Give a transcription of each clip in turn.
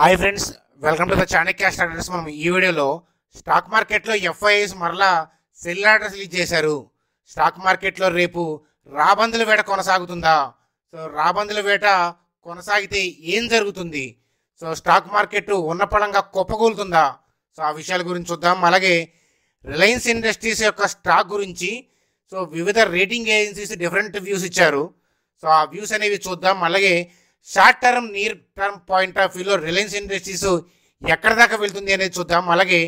Hi friends welcome to the Chanakya starters మనం ఈ వీడియోలో స్టాక్ మార్కెట్లో ఎఫ్ఐఎస్ మరలా సెల్ ఆర్డర్స్ రిలీజ్ చేశారు స్టాక్ మార్కెట్లో రేపు రాబందుల వేట కొనసాగుతుందా? సో రాబందుల వేట కొనసాగితే ఏం జరుగుతుంది? సో స్టాక్ మార్కెట్ ఉన్నపడంగా కుప్పకూలుతుందా? సో ఆ విషయాల గురించి చూద్దాం. అలాగే రిలయన్స్ ఇండస్ట్రీస్ యొక్క స్టాక్ గురించి సో వివిధ రేటింగ్ ఏజెన్సీస్ డిఫరెంట్ వ్యూస్ ఇచ్చారు. సో ఆ వ్యూస్ అనేవి చూద్దాం. అలాగే short term near term point of వ్యూలో రిలయన్స్ ఇండస్ట్రీస్ ఎక్కడ దాకా వెళ్తుంది అనేది చూద్దాం. అలాగే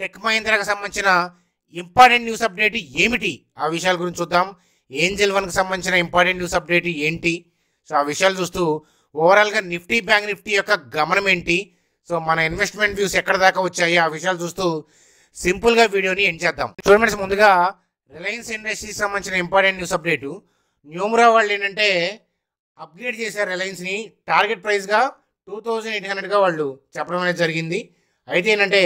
టెక్ మహీంద్రాకి సంబంధించిన ఇంపార్టెంట్ న్యూస్ అప్డేట్ ఏమిటి? ఆ విషయాల గురించి చూద్దాం. ఏంజల్ వన్కి సంబంధించిన ఇంపార్టెంట్ న్యూస్ అప్డేట్ ఏంటి? సో ఆ విషయాలు చూస్తూ ఓవరాల్గా నిఫ్టీ బ్యాంక్ నిఫ్టీ యొక్క గమనం ఏంటి? సో మన ఇన్వెస్ట్మెంట్ వ్యూస్ ఎక్కడ దాకా వచ్చాయి? ఆ విషయాలు చూస్తూ సింపుల్గా వీడియోని ఎండ్ చేద్దాం. స్టూడెంట్స్ ముందుగా రిలయన్స్ ఇండస్ట్రీస్ సంబంధించిన ఇంపార్టెంట్ న్యూస్ అప్డేటు. న్యూమరా వాళ్ళు ఏంటంటే అప్గ్రేడ్ చేశారు రిలయన్స్ని టార్గెట్ ప్రైస్గా టూ థౌజండ్ ఎయిట్ హండ్రెడ్గా వాళ్ళు చెప్పడం అనేది జరిగింది. అయితే ఏంటంటే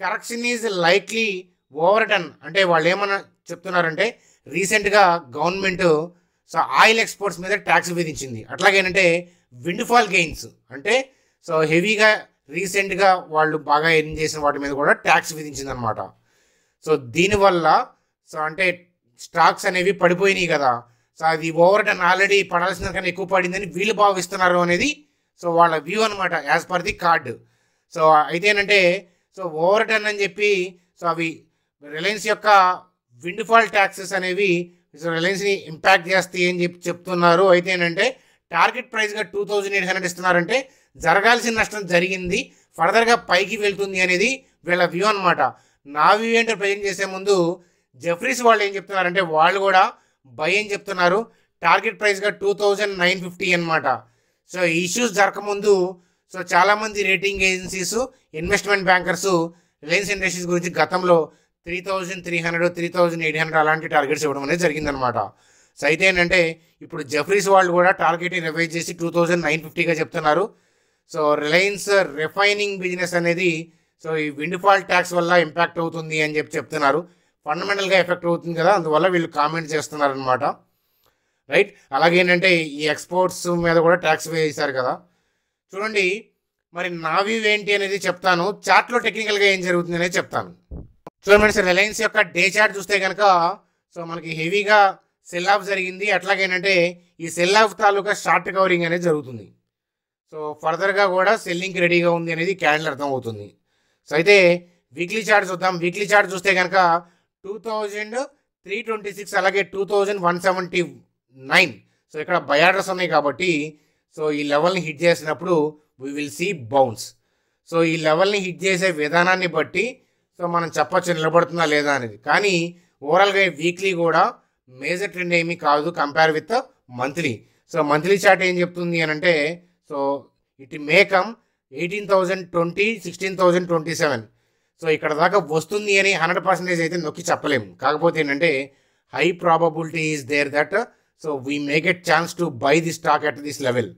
correction is likely over done అంటే వాళ్ళు ఏమన్నా చెప్తున్నారంటే రీసెంట్గా గవర్నమెంట్ సో ఆయిల్ ఎక్స్పోర్ట్స్ మీద ట్యాక్స్ విధించింది. అట్లాగేనంటే విండ్ఫాల్ గెయిన్స్ అంటే సో హెవీగా రీసెంట్గా వాళ్ళు బాగా ఎర్న్ చేసిన వాటి మీద కూడా ట్యాక్స్ విధించింది అనమాట సో దీనివల్ల సో అంటే స్టాక్స్ అనేవి పడిపోయినాయి కదా. సో అది ఓవర్ డన్ ఆల్రెడీ పడాల్సిన కన్నా ఎక్కువ పడిందని వీళ్ళు భావిస్తున్నారు అనేది సో వాళ్ళ వ్యూ అనమాట as per the card so అయితే ఏంటంటే సో ఓవర్ డన్ అని చెప్పి సో అవి రిలయన్స్ యొక్క విండ్ ఫాల్ ట్యాక్సెస్ అనేవి సో రిలయన్స్ని ఇంపాక్ట్ చేస్తాయి అని చెప్పి చెప్తున్నారు. అయితే ఏంటంటే టార్గెట్ ప్రైస్గా టూ థౌజండ్ ఎయిట్ హండ్రెడ్ ఇస్తున్నారంటే జరగాల్సిన నష్టం జరిగింది ఫర్దర్గా పైకి వెళ్తుంది అనేది వీళ్ళ వ్యూ అనమాట నా వ్యూ ఏంటో ప్రజెంట్ చేసే ముందు జెఫ్రీస్ వాళ్ళు ఏం చెప్తున్నారంటే వాళ్ళు కూడా బై అని చెప్తున్నారు. టార్గెట్ ప్రైస్గా టూ థౌజండ్ నైన్ ఫిఫ్టీ అనమాట సో ఇష్యూస్ జరగకముందు సో చాలామంది rating agencies investment bankers Reliance Industries గురించి గతంలో three thousand three hundred three thousand eight hundred అలాంటి టార్గెట్స్ ఇవ్వడం అనేది జరిగిందనమాట సో అయితే ఏంటంటే ఇప్పుడు జఫ్రీస్ వాళ్ళు కూడా టార్గెట్ రివైజ్ చేసి టూ థౌజండ్ నైన్ ఫిఫ్టీగా చెప్తున్నారు. సో రిలయన్స్ రిఫైనింగ్ బిజినెస్ అనేది సో ఈ విండ్ ఫాల్ ట్యాక్స్ వల్ల ఇంపాక్ట్ అవుతుంది అని చెప్పి చెప్తున్నారు. ఫండమెంటల్గా ఎఫెక్ట్ అవుతుంది కదా అందువల్ల వీళ్ళు కామెంట్ చేస్తున్నారనమాట రైట్ అలాగే ఏంటంటే ఈ ఎక్స్పోర్ట్స్ మీద కూడా ట్యాక్స్ వేసారు కదా. చూడండి మరి నా వ్యూ ఏంటి అనేది చెప్తాను. చార్ట్లో టెక్నికల్గా ఏం జరుగుతుంది అనేది చెప్తాను. చూడండి సార్ రిలయన్స్ యొక్క డే చార్ట్ చూస్తే కనుక సో మనకి హెవీగా సెల్ ఆఫ్ జరిగింది. అట్లాగేనంటే ఈ సెల్ ఆఫ్ తాలూకా షార్ట్ కవరింగ్ అనేది జరుగుతుంది. సో ఫర్దర్గా కూడా సెల్లింగ్కి రెడీగా ఉంది అనేది క్యాండిల్ అర్థం అవుతుంది సో అయితే వీక్లీ చార్ట్ చూద్దాం. వీక్లీ చార్ట్ చూస్తే కనుక two thousand three twenty six అలాగే two thousand one seventy nine so ఇక్కడ బయాడర్స్ ఉన్నాయి కాబట్టి సో ఈ లెవెల్ని హిట్ చేసినప్పుడు we will see bounce so ఈ లెవెల్ని హిట్ చేసే విధానాన్ని బట్టి సో మనం చెప్పచ్చు నిలబడుతుందా లేదా అనేది. కానీ ఓవరాల్గా వీక్లీ కూడా మేజర్ ట్రెండ్ ఏమీ కాదు compare with monthly so monthly chart ఏం చెప్తుంది అని అంటే so it may come eighteen thousand twenty sixteen thousand twenty seven so ఇక్కడ దాకా వస్తుంది అని హండ్రెడ్ పర్సెంటేజ్ అయితే నొక్కి చెప్పలేము. కాకపోతే ఏంటంటే high probability is there that so we make at chance to buy the stock at this level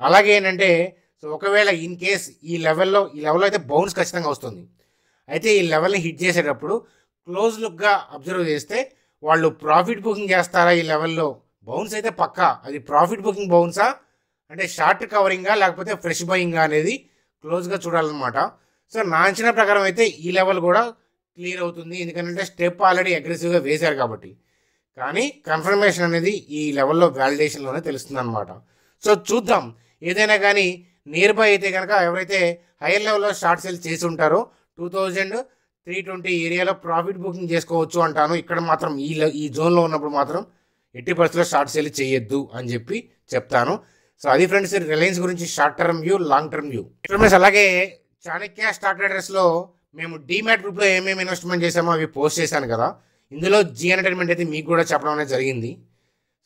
అలాగే ఏంటంటే సో ఒకవేళ ఇన్ కేస్ ఈ లెవెల్లో ఈ లెవెల్లో అయితే బౌన్స్ ఖచ్చితంగా వస్తుంది. అయితే ఈ లెవెల్ని హిట్ చేసేటప్పుడు క్లోజ్ లుక్గా అబ్జర్వ్ చేస్తే వాళ్ళు ప్రాఫిట్ బుకింగ్ చేస్తారా ఈ లెవెల్లో బౌన్స్ అయితే పక్కా. అది ప్రాఫిట్ బుకింగ్ బౌన్సా అంటే షార్ట్ కవరింగా లేకపోతే ఫ్రెష్ బయింగా అనేది క్లోజ్గా చూడాలన్నమాట. సో నా అంచనా ప్రకారం అయితే ఈ లెవెల్ కూడా క్లియర్ అవుతుంది. ఎందుకంటే స్టెప్ ఆల్రెడీ అగ్రెసివ్గా వేశారు కాబట్టి. కానీ కన్ఫర్మేషన్ అనేది ఈ లెవెల్లో వ్యాలిడేషన్లోనే తెలుస్తుంది అనమాట సో చూద్దాం. ఏదైనా కానీ నియర్ బై అయితే కనుక ఎవరైతే హైయర్ లెవెల్లో షార్ట్ సేల్ చేసి ఉంటారో టూ థౌజండ్ త్రీ ట్వంటీ ఏరియాలో ప్రాఫిట్ బుకింగ్ చేసుకోవచ్చు అంటాను. ఇక్కడ మాత్రం ఈ ఈ జోన్లో ఉన్నప్పుడు మాత్రం ఎట్టి పరిస్థితుల్లో షార్ట్ సేల్ చేయొద్దు అని చెప్పి చెప్తాను. సో అది ఫ్రెండ్స్ రిలయన్స్ గురించి short term view long term view. Friends అలాగే చాణక్య స్టాక్ ట్రేడర్స్లో మేము డీమ్యాట్ గ్రూప్లో ఏమేమి ఇన్వెస్ట్మెంట్ చేసామో అవి పోస్ట్ చేశాను కదా. ఇందులో జీ ఎంటర్టైన్మెంట్ అయితే మీకు కూడా చెప్పడం అనేది జరిగింది.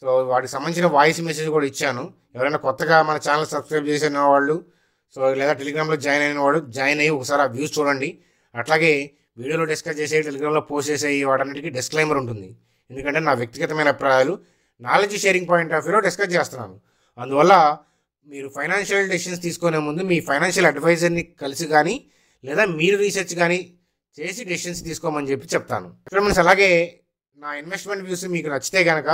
సో వాటికి సంబంధించిన వాయిస్ మెసేజ్ కూడా ఇచ్చాను. ఎవరైనా కొత్తగా మన ఛానల్ సబ్స్క్రైబ్ చేసిన వాళ్ళు సో లేదా టెలిగ్రామ్లో జాయిన్ అయిన వాడు జాయిన్ అయ్యి ఒకసారి ఆ వ్యూస్ చూడండి. అట్లాగే వీడియోలో డిస్కస్ చేసే టెలిగ్రామ్లో పోస్ట్ చేసే వాటన్నిటికీ డిస్క్లైమర్ ఉంటుంది. ఎందుకంటే నా వ్యక్తిగతమైన అభిప్రాయాలు నాలెడ్జ్ షేరింగ్ పాయింట్ ఆఫ్ వ్యూలో డిస్కస్ చేస్తున్నాను. అందువల్ల మీరు ఫైనాన్షియల్ డెసిషన్స్ తీసుకునే ముందు మీ ఫైనాన్షియల్ అడ్వైజర్ని కలిసి కానీ లేదా మీరు రీసెర్చ్ కానీ చేసి డెసిషన్స్ తీసుకోమని చెప్పి చెప్తాను. ఫ్రెండ్స్ అలాగే నా ఇన్వెస్ట్మెంట్ వ్యూస్ మీకు నచ్చితే కనుక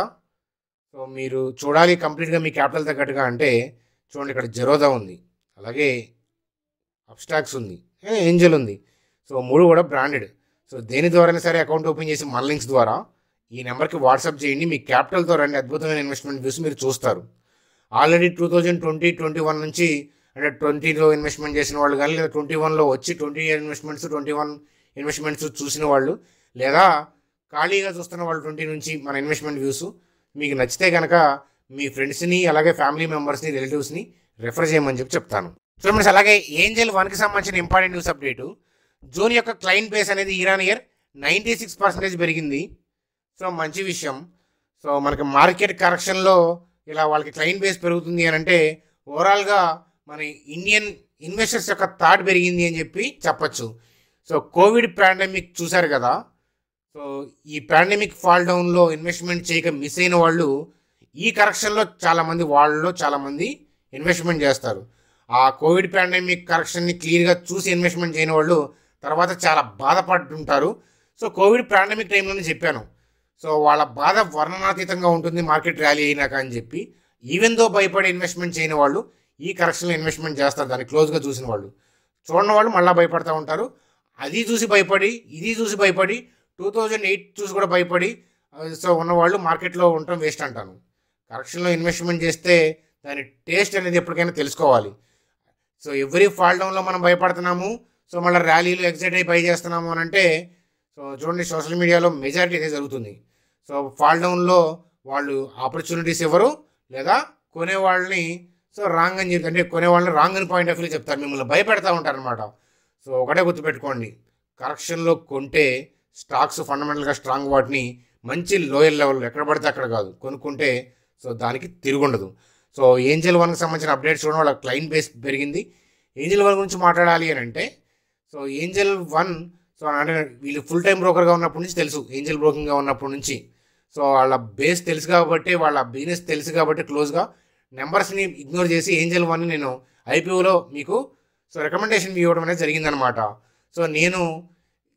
సో మీరు చూడాలి కంప్లీట్గా మీ క్యాపిటల్ తగ్గట్టుగా అంటే చూడండి ఇక్కడ జెరోదా ఉంది. అలాగే అబ్స్టాక్స్ ఉంది. ఏంజల్ ఉంది. సో మూడు కూడా బ్రాండెడ్ సో దేని ద్వారా సరే అకౌంట్ ఓపెన్ చేసి మన లింక్స్ ద్వారా ఈ నెంబర్కి వాట్సాప్ చేయండి. మీ క్యాపిటల్తో రండి. అద్భుతమైన ఇన్వెస్ట్మెంట్ వ్యూస్ మీరు చూస్తారు. Already two thousand twenty twenty one నుంచి అంటే ట్వంటీలో ఇన్వెస్ట్మెంట్ చేసిన వాళ్ళు కానీ లేదా ట్వంటీ వన్లో వచ్చి twenty year investments twenty one investments చూసిన వాళ్ళు లేదా ఖాళీగా చూస్తున్న వాళ్ళు ట్వంటీ నుంచి మన ఇన్వెస్ట్మెంట్ వ్యూస్ మీకు నచ్చితే కనుక మీ ఫ్రెండ్స్ని అలాగే ఫ్యామిలీ మెంబర్స్ని రిలేటివ్స్ని రెఫర్ చేయమని చెప్పి చెప్తాను. సో ఫ్రెండ్స్ అలాగే ఏంజల్ వన్కి సంబంధించిన ఇంపార్టెంట్ న్యూస్ అప్డేటు. జూన్ యొక్క క్లయింట్ బేస్ అనేది ఇరాన్ ఇయర్ నైంటీ సిక్స్ పర్సెంటేజ్ పెరిగింది. సో మంచి విషయం. సో మనకి మార్కెట్ కరెక్షన్లో ఇలా వాళ్ళకి క్లయింట్ బేస్ పెరుగుతుంది అని అంటే ఓవరాల్గా మన ఇండియన్ ఇన్వెస్టర్స్ యొక్క థాట్ పెరిగింది అని చెప్పి చెప్పచ్చు. సో కోవిడ్ పాండమిక్ చూశారు కదా. సో ఈ పాండమిక్ ఫాల్ డౌన్లో ఇన్వెస్ట్మెంట్ చేయక మిస్ అయిన వాళ్ళు ఈ కరెక్షన్లో చాలామంది వాళ్ళలో చాలామంది ఇన్వెస్ట్మెంట్ చేస్తారు. ఆ కోవిడ్ పాండమిక్ కరెక్షన్ని క్లియర్గా చూసి ఇన్వెస్ట్మెంట్ చేయని వాళ్ళు తర్వాత చాలా బాధపడుతుంటారు. సో కోవిడ్ పాండమిక్ టైంలోనే చెప్పాను. సో వాళ్ళ బాధ వర్ణనాతీతంగా ఉంటుంది మార్కెట్ ర్యాలీ అయినాక అని చెప్పి ఈవెన్ దో భయపడి ఇన్వెస్ట్మెంట్ చేయని వాళ్ళు ఈ కరెక్షన్లో ఇన్వెస్ట్మెంట్ చేస్తారు దాన్ని క్లోజ్గా చూసిన వాళ్ళు. చూడని వాళ్ళు మళ్ళీ భయపడుతూ ఉంటారు. అది చూసి భయపడి ఇది చూసి భయపడి టూ థౌజండ్ ఎయిట్ చూసి కూడా భయపడి సో ఉన్నవాళ్ళు మార్కెట్లో ఉండటం వేస్ట్ అంటాను. కరెక్షన్లో ఇన్వెస్ట్మెంట్ చేస్తే దాని టేస్ట్ అనేది ఎప్పటికైనా తెలుసుకోవాలి. సో ఎవ్రీ ఫాల్ డౌన్లో మనం భయపడుతున్నాము సో మళ్ళీ ర్యాలీలు ఎగ్జైట్ అయి బై చేస్తున్నాము అని అంటే సో చూడండి సోషల్ మీడియాలో మెజారిటీ ఇదే జరుగుతుంది. సో ఫాల్ డౌన్లో వాళ్ళు ఆపర్చునిటీస్ ఇవ్వరు లేదా కొనేవాళ్ళని సో రాంగ్ అని చెప్పి అంటే కొనేవాళ్ళని రాంగ్ అని పాయింట్ ఆఫ్ వ్యూ చెప్తారు మిమ్మల్ని భయపెడతా ఉంటారనమాట సో ఒకటే గుర్తుపెట్టుకోండి కరెక్షన్లో కొంటే స్టాక్స్ ఫండమెంటల్గా స్ట్రాంగ్ వాటిని మంచి లోయర్ లెవెల్ ఎక్కడ పడితే అక్కడ కాదు కొనుక్కుంటే సో దానికి తిరుగుండదు. సో ఏంజల్ వన్కి సంబంధించిన అప్డేట్స్ చూడడం వాళ్ళ క్లయింట్ బేస్ పెరిగింది. ఏంజల్ వన్ గురించి మాట్లాడాలి అని అంటే సో ఏంజల్ వన్ సో అంటే వీళ్ళు ఫుల్ టైం బ్రోకర్గా ఉన్నప్పటి నుంచి తెలుసు ఏంజల్ బ్రోకింగ్గా ఉన్నప్పటి నుంచి. సో వాళ్ళ బేస్ తెలుసు కాబట్టి వాళ్ళ బిజినెస్ తెలుసు కాబట్టి క్లోజ్గా నెంబర్స్ని ఇగ్నోర్ చేసి ఏంజల్ వన్ నేను ఐపీఓలో మీకు సో రికమెండేషన్ ఇవ్వడం అనేది జరిగిందనమాట సో నేను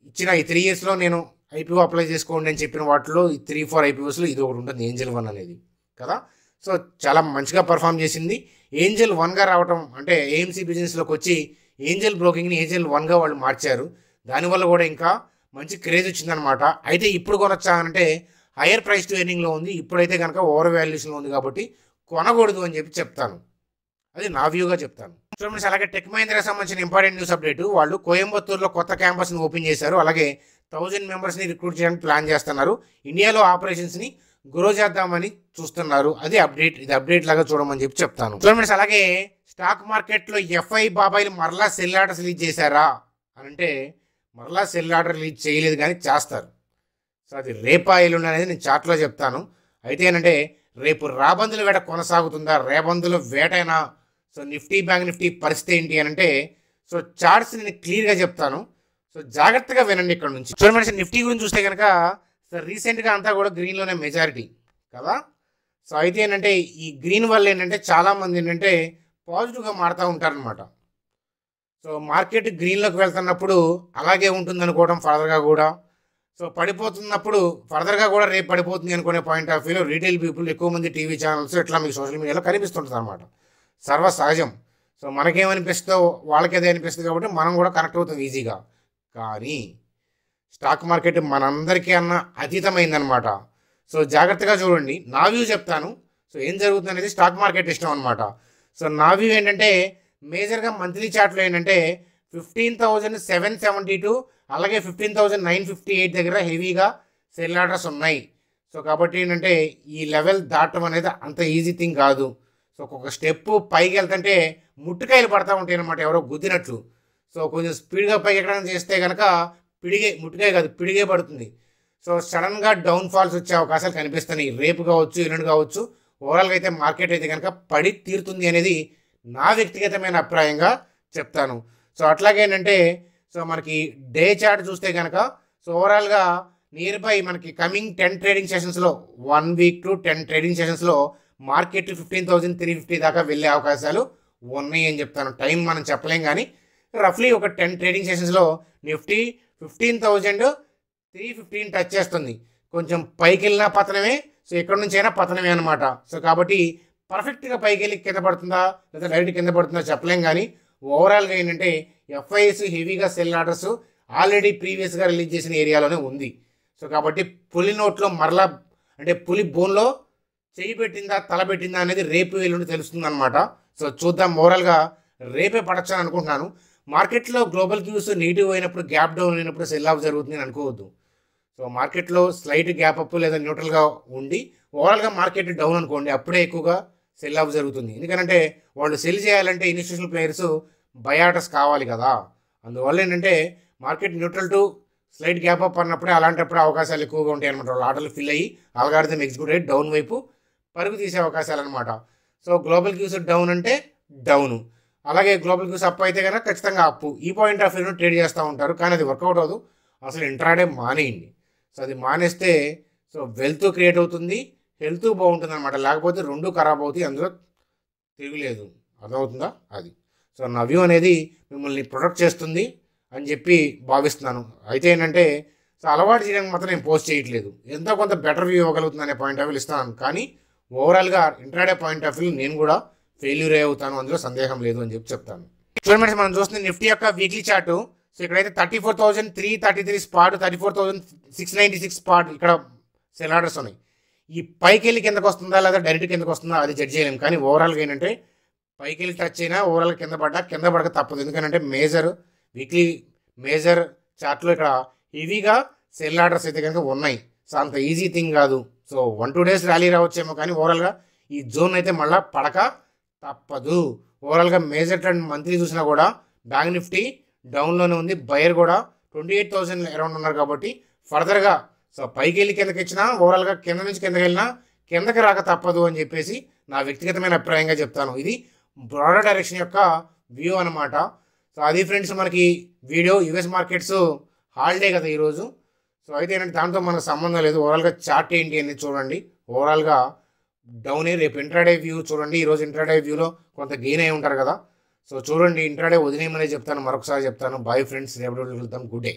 ఇచ్చిన ఈ త్రీ ఇయర్స్లో నేను ఐపీఓ అప్లై చేసుకోండి అని చెప్పిన వాటిలో ఈ త్రీ ఫోర్ ఐపీఓస్లో ఇది ఒకటి ఉంటుంది ఏంజల్ వన్ అనేది. కదా? సో చాలా మంచిగా పర్ఫామ్ చేసింది. ఏంజల్ వన్గా రావటం అంటే ఏఎంసీ బిజినెస్లోకి వచ్చి ఏంజల్ బ్రోకింగ్ని ఏంజల్ వన్గా వాళ్ళు మార్చారు. దానివల్ల కూడా ఇంకా మంచి క్రేజ్ వచ్చిందనమాట అయితే ఇప్పుడు కొనొచ్చా అంటే హయ్యర్ ప్రైస్ టు ఉంది. ఇప్పుడైతే కనుక ఓవర్ వాల్యుయేషన్లో ఉంది కాబట్టి కొనకూడదు అని చెప్పి చెప్తాను. అది నా వ్యూగా చెప్తాను. సో ఫ్రెండ్స్ అలాగే టెక్ మహీంద్రా సంబంధించిన ఇంపార్టెంట్ న్యూస్ అప్డేట్ వాళ్ళు కోయంబత్తూరులో కొత్త క్యాంపస్ని ఓపెన్ చేశారు. అలాగే థౌజండ్ మెంబర్స్ని రిక్రూట్ చేయడానికి ప్లాన్ చేస్తున్నారు. ఇండియాలో ఆపరేషన్స్ని గ్రో చేద్దామని చూస్తున్నారు. అది అప్డేట్ ఇది అప్డేట్ లాగా చూడమని చెప్పి చెప్తాను. సో ఫ్రెండ్స్ అలాగే స్టాక్ మార్కెట్లో ఎఫ్ఐ బాబాయిలు మరలా సెల్ ఆర్డర్స్ రిలీజ్ చేశారా? అని అంటే మరలా సెల్ ఆర్డర్ రిలీజ్ చేయలేదు కానీ చేస్తారు. సో అది రేపా ఎల్లుండి అనేది నేను చాట్లో చెప్తాను. అయితే ఏంటంటే రేపు రాబందుల వేట కొనసాగుతుందా? రేబందుల వేటైనా? సో నిఫ్టీ బ్యాంక్ నిఫ్టీ పరిస్థితి ఏంటి అని అంటే సో చార్ట్స్ నేను క్లియర్గా చెప్తాను. సో జాగ్రత్తగా వినండి ఇక్కడ నుంచి. చూడండి మనిషి నిఫ్టీ గురించి చూస్తే కనుక సో రీసెంట్గా అంతా కూడా గ్రీన్లోనే మెజారిటీ కదా? సో అయితే ఏంటంటే ఈ గ్రీన్ వల్ల ఏంటంటే చాలామంది ఏంటంటే పాజిటివ్గా మారుతూ ఉంటారనమాట సో మార్కెట్ గ్రీన్లోకి వెళ్తున్నప్పుడు అలాగే ఉంటుంది అనుకోవడం ఫర్దర్గా కూడా. సో పడిపోతున్నప్పుడు ఫర్దర్గా కూడా రేపు పడిపోతుంది అనుకునే పాయింట్ ఆఫ్ వ్యూలో రీటైల్ పీపుల్ ఎక్కువ మంది టీవీ ఛానల్స్ ఇట్లా మీకు సోషల్ మీడియాలో కనిపిస్తుంటుంది అనమాట సర్వ సహజం సో మనకేమనిపిస్తుందో వాళ్ళకి అదే అనిపిస్తుంది కాబట్టి మనం కూడా కనెక్ట్ అవుతాం ఈజీగా. కానీ స్టాక్ మార్కెట్ మనందరికీ అన్న అతీతమైందనమాట సో జాగ్రత్తగా చూడండి. నా వ్యూ చెప్తాను. సో ఏం జరుగుతుంది అనేది స్టాక్ మార్కెట్ ఇష్టం అనమాట సో నా వ్యూ ఏంటంటే మేజర్గా మంత్లీ చార్ట్లో ఏంటంటే fifteen thousand seven seventy two అలాగే fifteen thousand nine fifty eight దగ్గర హెవీగా సెల్ ఆర్డర్స్ ఉన్నాయి. సో కాబట్టి ఏంటంటే ఈ లెవెల్ దాటం అనేది అంత ఈజీ థింగ్ కాదు. సో ఒక్కొక్క స్టెప్ పైకి వెళ్తుంటే ముట్టుకాయలు పడతా ఉంటాయి అనమాట ఎవరో గుద్దినట్లు. సో కొంచెం స్పీడ్గా పైకి ఎక్కడం చేస్తే కనుక పిడిగే ముట్టుకాయ కాదు పిడిగే పడుతుంది. సో సడన్గా డౌన్ ఫాల్స్ వచ్చే అవకాశాలు కనిపిస్తున్నాయి. రేపు కావచ్చు ఎల్లుండి కావచ్చు ఓవరాల్గా అయితే మార్కెట్ అయితే కనుక పడి తీరుతుంది అనేది నా వ్యక్తిగతమైన అభిప్రాయంగా చెప్తాను. సో అట్లాగే ఏంటంటే సో మనకి డే చార్ట్ చూస్తే కనుక సో ఓవరాల్గా నియర్ బై మనకి coming ten trading సెషన్స్లో one week to ten trading సెషన్స్లో market fifteen thousand three fifty దాకా వెళ్ళే అవకాశాలు ఉన్నాయి అని చెప్తాను. టైం మనం చెప్పలేం కానీ రఫ్లీ ఒక ten trading సెషన్స్లో Nifty fifteen thousand three fifteen touch చేస్తుంది. కొంచెం పైకి వెళ్ళినా పతనమే సో ఎక్కడి నుంచి అయినా పతనమే అనమాట సో కాబట్టి పర్ఫెక్ట్గా పైకి వెళ్ళి కింద పడుతుందా? లేదా లైట్ కింద పడుతుందా చెప్పలేం కానీ ఓవరాల్గా ఏంటంటే ఎఫ్ఐఎస్ హెవీగా సెల్ ఆర్డర్స్ ఆల్రెడీ ప్రీవియస్గా రిలీజ్ చేసిన ఏరియాలోనే ఉంది. సో కాబట్టి పులి నోట్లో మరలా అంటే పులి బోన్లో చేయి పెట్టిందా తల పెట్టిందా అనేది రేపు ఎల్లుండి తెలుస్తుంది అనమాట సో చూద్దాం. ఓవరాల్గా రేపే పడచ్చని అనుకుంటున్నాను. మార్కెట్లో గ్లోబల్ క్యూస్ నెగిటివ్ అయినప్పుడు గ్యాప్ డౌన్ అయినప్పుడు సెల్ ఆఫ్ జరుగుతుంది అని అనుకోవద్దు. సో మార్కెట్లో స్లైట్ గ్యాప్ అప్ లేదా న్యూట్రల్గా ఉండి ఓవరాల్గా మార్కెట్ డౌన్ అనుకోండి అప్పుడే ఎక్కువగా సెల్ ఆఫ్ జరుగుతుంది. ఎందుకంటే వాళ్ళు సెల్ చేయాలంటే ఇన్స్టిట్యూషనల్ ప్లేయర్స్ బయాటస్ కావాలి కదా. అందువల్ల ఏంటంటే market neutral to slight gap up అన్నప్పుడే అలాంటప్పుడు అవకాశాలు ఎక్కువగా ఉంటాయి అనమాట వాళ్ళు ఆటలు ఫిల్ అయ్యి అల్గారిథం ఎగ్జిక్యూట్ అయ్యి డౌన్ వైపు పరుగు తీసే అవకాశాలు అనమాట సో గ్లోబల్ క్యూస్ డౌన్ అంటే డౌను. అలాగే గ్లోబల్ క్యూస్ అప్ అయితే కనుక ఖచ్చితంగా అప్పు. ఈ పాయింట్ ఆఫ్ వ్యూను ట్రేడ్ చేస్తూ ఉంటారు. కానీ అది వర్కౌట్ అవ్వదు. అసలు ఇంట్రాడే మానేయండి. సో అది మానేస్తే సో వెల్త్ క్రియేట్ అవుతుంది. హెల్త్ బాగుంటుంది అనమాట లేకపోతే రెండు ఖరాబ్ అవుతాయి అందులో తిరుగులేదు. అర్థమవుతుందా? అది. సో నా వ్యూ అనేది మిమ్మల్ని ప్రొటెక్ట్ చేస్తుంది అని చెప్పి భావిస్తున్నాను. అయితే ఏంటంటే సో అలవాటు చేయడానికి మాత్రం నేను పోస్ట్ చేయట్లేదు. ఎంతో కొంత బెటర్ వ్యూ ఇవ్వగలుగుతుంది అనే పాయింట్ ఆఫ్ వ్యూ ఇస్తాను. కానీ ఓవరాల్గా ఇంట్రాడే పాయింట్ ఆఫ్ వ్యూ నేను కూడా ఫెయిల్యూర్ అవుతాను. అందులో సందేహం లేదు అని చెప్పి చెప్తాను. చూడండి మనం చూస్తుంది నిఫ్టీ యొక్క వీక్లీ చార్టు సో ఇక్కడైతే thirty four thousand three thirty three spot thirty four thousand six ninety six spot ఇక్కడ సెల్ ఆర్డర్స్ ఉన్నాయి. ఈ పైకి వెళ్ళి కిందకు వస్తుందా లేదా డైరెక్ట్ కిందకు వస్తుందా అది జడ్జ్ చేయలేము కానీ ఓవరాల్గా ఏంటంటే పైకి వెళ్ళి టచ్ అయినా ఓవరాల్ కింద పడ్డా కింద పడక తప్పదు. ఎందుకంటే మేజర్ వీక్లీ మేజర్ చార్ట్లో ఇక్కడ హెవీగా సెల్ ఆర్డర్స్ అయితే కనుక ఉన్నాయి. సో అంత ఈజీ థింగ్ కాదు. So one two days rally రావచ్చేమో కానీ ఓవరాల్గా ఈ జోన్ అయితే మళ్ళీ పడక తప్పదు. ఓవరాల్గా మేజర్ ట్రెండ్ మంత్లీ చూసినా కూడా బ్యాంక్ నిఫ్టీ డౌన్లోనే ఉంది. బయర్ కూడా ట్వంటీ ఎయిట్ థౌసండ్ అరౌండ్ ఉన్నారు కాబట్టి ఫర్దర్గా సో పైకి వెళ్ళి కిందకి ఇచ్చినా ఓవరాల్గా కింద నుంచి కిందకి వెళ్ళినా కిందకి రాక తప్పదు అని చెప్పేసి నా వ్యక్తిగతమైన అభిప్రాయంగా చెప్తాను. ఇది బ్రాడర్ డైరెక్షన్ యొక్క వ్యూ అనమాట సో అది ఫ్రెండ్స్ మనకి వీడియో యుఎస్ మార్కెట్స్ హాలిడే కదా ఈరోజు. సో అయితే ఏంటంటే దాంతో మనకు సంబంధం లేదు. ఓవరాల్గా చార్ట్ ఏంటి అనేది చూడండి. ఓవరాల్గా డౌనే రేపు ఇంట్రాడే వ్యూ చూడండి. ఈరోజు ఇంట్రాడే వ్యూలో కొంత గెయిన్ అయి ఉంటారు కదా. సో చూడండి ఇంట్రాడే వదిలేయమనే చెప్తాను. మరొకసారి చెప్తాను. బాయ్ ఫ్రెండ్స్ రేపటి వెళ్తాం గుడ్ డే